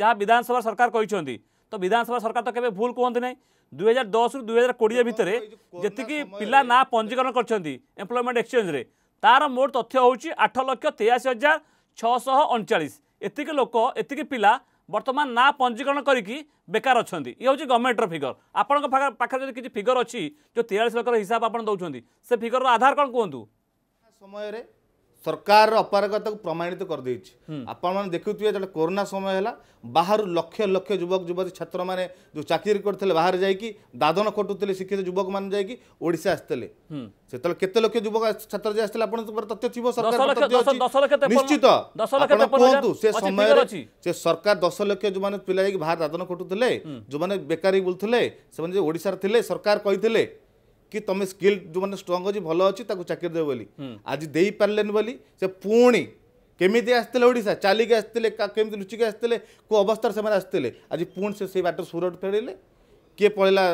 যা বিধানসভা সরকার কইছন্তি তো বিধানসভা সরকার তো কেবে ভুল কুহতু না দুই হাজার দশ রু দুই হাজার কোড়িয়ে ভিতরে যেতিকি পিলা না পঞ্জীকরণ করছেন এমপ্লয়মেন্ট এক্সচেঞ্জরে তার মোট তথ্য হচ্ছে আঠ লক্ষ তেয়াশি হাজার ছশহ অনচাশ এতিকি লোক এতিকি পিলা বর্তমান না পঞ্জীকরণ করিকি বেকার অনেক ইয়ে হচ্ছে গভর্নমেন্টর ফিগর আপনার পাখে যদি কিছু ফিগর অছি যে তেয়াশ লক্ষর হিসাব আপনার দৌঁচ সে ফিগর আধার কম কুহতু সময়ের সরকার অপারগতা প্রমাণিত করেদেছি আপনার দেখুবে যেটা করোনা সময় হল বাহার লক্ষ লক্ষ যুবক যুবতী ছাত্র মানে যে চাকরি করলে বাহার যাই দাদন খটুলে শিক্ষিত যুবক মানে যাই ওড়শা আসলে সেতবে কত লক্ষ যুবক ছাত্র যে আসলে আপনার তথ্য থিব সরকার নিশ্চিত কুহতু সে সময় সে সরকার দশ লক্ষ যে পিলা যাই বাহার দাদন খটুলে যে বেকারি বুলুলে সে ওড়শার লে সরকার কে କି ତମେ ସ୍କିଲ୍ ଯେଉଁମାନେ ଷ୍ଟ୍ରଙ୍ଗ ଅଛି ଭଲ ଅଛି ତାକୁ ଚାକିରି ଦେବ ବୋଲି ଆଜି ଦେଇପାରିଲେନି ବୋଲି ସେ ପୁଣି କେମିତି ଆସିଥିଲେ ଓଡ଼ିଶା ଚାଲିକି ଆସିଥିଲେ କେମିତି ଲୁଚିକି ଆସିଥିଲେ କେଉଁ ଅବସ୍ଥାରେ ସେମାନେ ଆସିଥିଲେ ଆଜି ପୁଣି ସେ ସେଇ ବାଟରେ ସୁରଟ ଫେରିଲେ କିଏ ପଳେଇଲା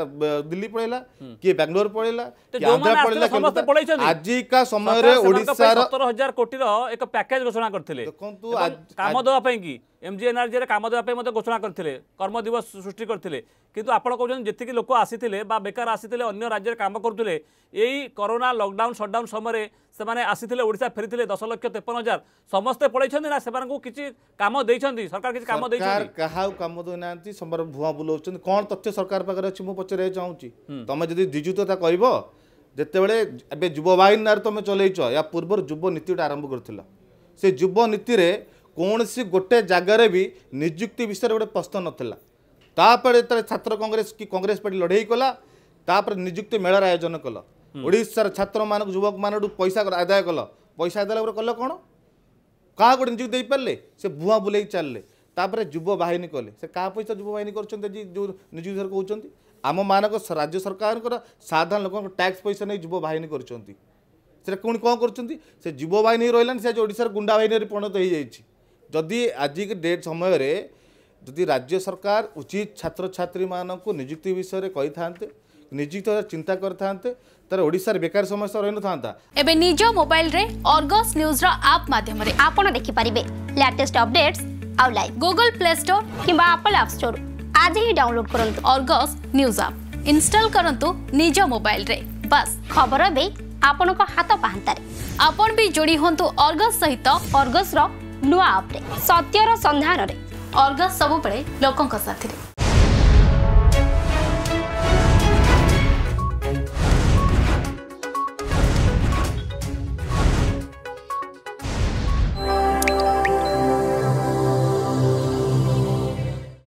ଦିଲ୍ଲୀ ପଳେଇଲା କିଏ ବାଙ୍ଗଲୋର ପଳେଇଲା ଆନ୍ଧ୍ରା ପଳେଇଲା ଆଜିକା ସମୟରେ ଓଡ଼ିଶାର ସତର ହଜାର କୋଟିର ଏକ ପ୍ୟାକେଜ ଘୋଷଣା କରିଥିଲେ ଦେଖନ୍ତୁ କାମ ଦେବା ପାଇଁ କି এমজিএনআরজি এনার্জিরে কাম দেওয়া মধ্যে ঘোষণা করে কর্মদিবস সৃষ্টি করে কিন্তু আপনার কোথাও যেত লোক আসিলে বা বেকার আসিলে অন্য রাজ্যের কাম করুলে এই করোনা লকডাউন সটডাউন সময় সে আসিলে ওড়শা ফেরি দশ লক্ষ তেপন হাজার সমস্ত পড়াই না সে কিছু কাম দিয়েছেন সরকার কিছু কাম দিয়েছেন কাহা কাম দেই না সবার ভুয়া বুলাউছেন কম তথ্য সরকার পাখে অনেক মু পচারে চাহুছি তুমি যদি দ্বিজুততা কব যেতবে এবার যুব বাহিনী তুমি চলাইছ ইয়া পূর্ব যুব নীতিটা আরম্ভ করছিল সে যুব নীতি କୌଣସି ଗୋଟେ ଜାଗାରେ ବି ନିଯୁକ୍ତି ବିଷୟରେ ଗୋଟେ ପ୍ରଶ୍ନ ନଥିଲା ତାପରେ ଯେତେବେଳେ ଛାତ୍ର କଂଗ୍ରେସ କି କଂଗ୍ରେସ ପାର୍ଟି ଲଢ଼େଇ କଲା ତାପରେ ନିଯୁକ୍ତି ମେଳାର ଆୟୋଜନ କଲ ଓଡ଼ିଶାର ଛାତ୍ରମାନଙ୍କୁ ଯୁବକମାନଙ୍କଠୁ ପଇସା ଆଦାୟ କଲ ପଇସା ଆଦାୟ ପରେ କଲ କ'ଣ କାହା ଗୋଟେ ନିଯୁକ୍ତି ଦେଇପାରିଲେ ସେ ଭୁଆଁ ବୁଲେଇକି ଚାଲିଲେ ତାପରେ ଯୁବ ବାହିନୀ କଲେ ସେ କାହା ପଇସା ଯୁବ ବାହିନୀ କରୁଛନ୍ତି ଆଜି ଯେଉଁ ନିଯୁକ୍ତି ବିଷୟରେ କହୁଛନ୍ତି ଆମମାନଙ୍କ ରାଜ୍ୟ ସରକାରଙ୍କର ସାଧାରଣ ଲୋକଙ୍କ ଟ୍ୟାକ୍ସ ପଇସା ନେଇ ଯୁବ ବାହିନୀ କରୁଛନ୍ତି ସେଟା ପୁଣି କ'ଣ କରୁଛନ୍ତି ସେ ଯୁବ ବାହିନୀ ରହିଲାନି ସେ ଆଜି ଓଡ଼ିଶାର ଗୁଣ୍ଡା ବାହିନୀରେ ପରିଣତ ହୋଇଯାଇଛି ଯଦି ଆଜି ଡେଟ୍ ସମୟରେ ଯଦି ରାଜ୍ୟ ସରକାର ଉଚିତ ଛାତ୍ରଛାତ୍ରୀମାନଙ୍କୁ ନିଯୁକ୍ତି ବିଷୟରେ କହିଥାନ୍ତେ ନିଯୁକ୍ତି ଚିନ୍ତା କରିଥାନ୍ତେ ତାହେଲେ ଓଡ଼ିଶାରେ ବେକାର ସମସ୍ୟା ରହିନଥାନ୍ତା ଏବେ ନିଜ ମୋବାଇଲରେ ଅର୍ଗସ୍ ନ୍ୟୁଜ୍ର ଆପ୍ ମାଧ୍ୟମରେ ଆପଣ ଦେଖିପାରିବେ ଲାଟେଷ୍ଟ ଅପଡେଟ୍ସ ଆଉ ଲାଇଭ୍ ଗୁଗଲ ପ୍ଲେ ଷ୍ଟୋର୍ କିମ୍ବା ଆପଲ୍ ଆପ୍ ଷ୍ଟୋର୍ ଆଜି ହିଁ ଡାଉନଲୋଡ୍ କରନ୍ତୁ ଅର୍ଗସ୍ ନ୍ୟୁଜ୍ ଆପ୍ ଇନଷ୍ଟଲ୍ କରନ୍ତୁ ନିଜ ମୋବାଇଲରେ ବାସ୍ ଖବର ଏବେ ଆପଣଙ୍କ ହାତ ପାହାନ୍ତାରେ ଆପଣ ବି ଯୋଡ଼ି ହୁଅନ୍ତୁ ଅର୍ଗସ୍ ସହିତ ଅର୍ଗସ୍ର ନୂଆ ଅପଡେଟ୍ ସତ୍ୟର ସନ୍ଧାନରେ ଅର୍ଗସ୍ ସବୁବେଳେ ଲୋକଙ୍କ ସାଥିରେ